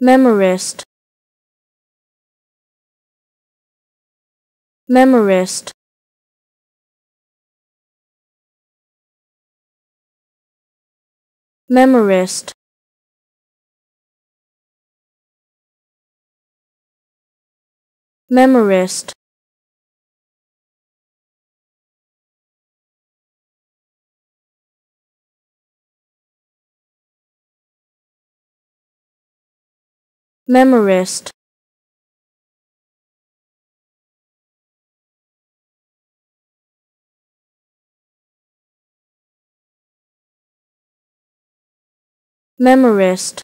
memorist. Memorist. Memorist. Memorist memorist. Memorist